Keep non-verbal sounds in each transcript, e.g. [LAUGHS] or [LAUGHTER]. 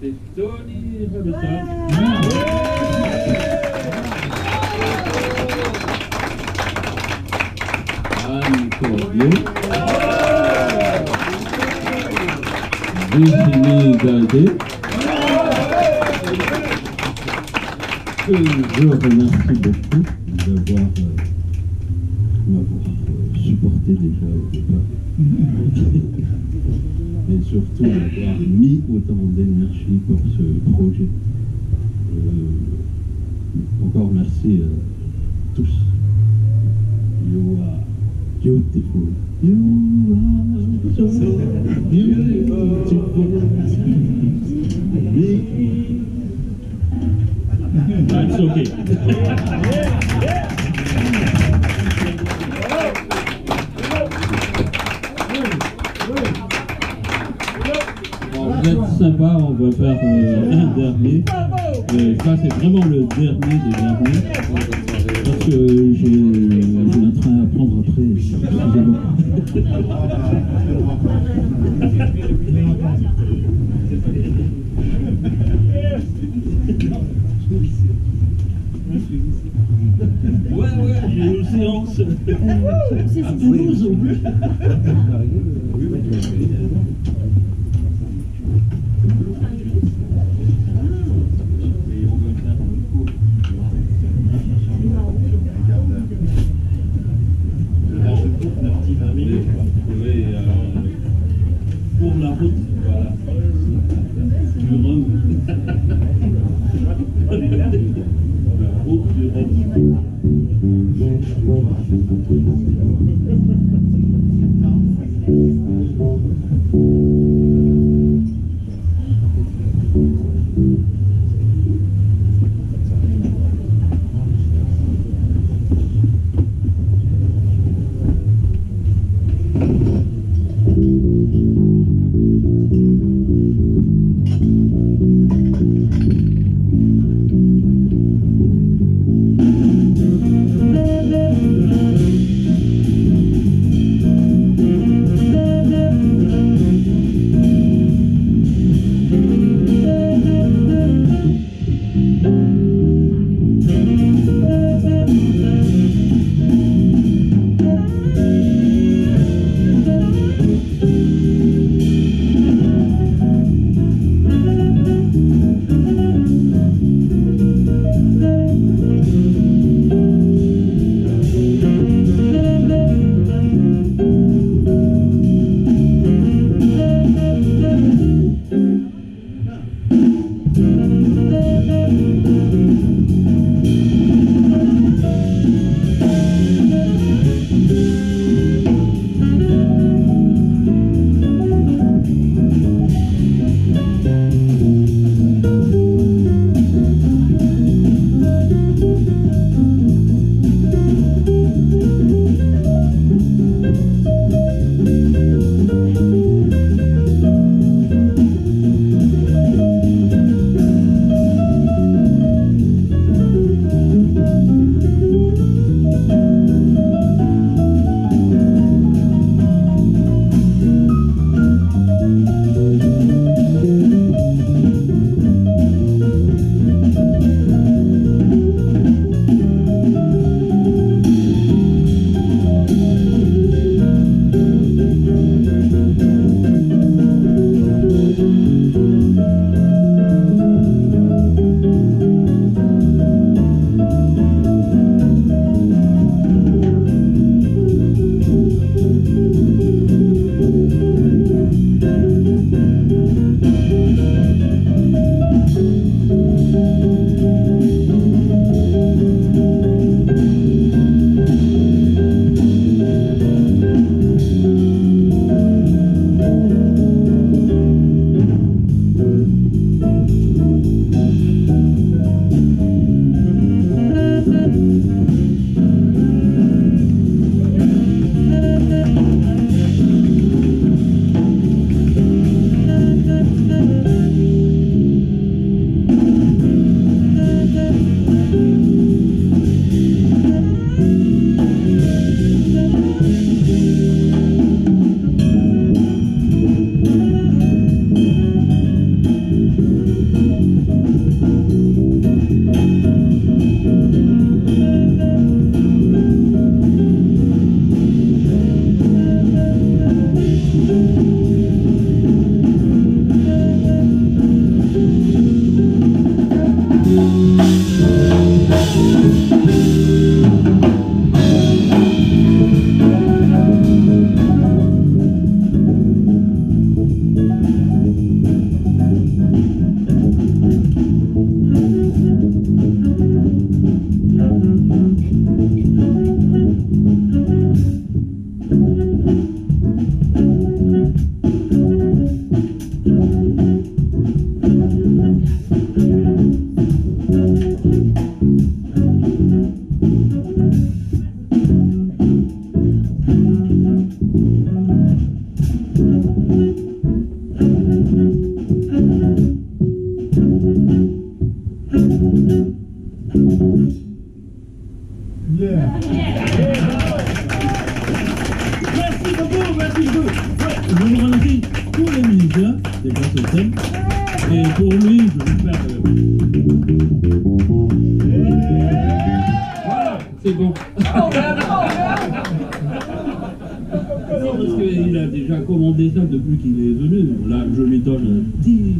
C'est Tony Robinson. Anne Cordier. Que je remercie beaucoup d'avoir euh, euh, supporté déjà au départ. [LAUGHS] Et surtout d'avoir mis autant d'énergie pour ce projet. Euh, encore merci à tous. You are beautiful. You are so beautiful. That's okay. [LAUGHS] Êtes sympa, on va faire euh, un dernier. Euh, ça, c'est vraiment le dernier des derniers. Parce que j'ai un train à prendre après. Excusez-moi. Ouais, ouais, j'ai une séance. Toulouse en pour la des de scène. Et pour lui, je vais faire. euh, Voilà, c'est bon. Non, parce qu'il a déjà commandé ça depuis qu'il est venu. Là, je lui donne un petit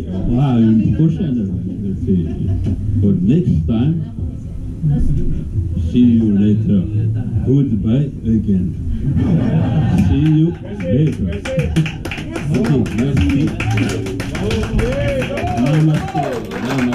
apply and push on their, their. But next time, see you later. Goodbye [LAUGHS] again. see you later. okay, merci. Namaste. Namaste.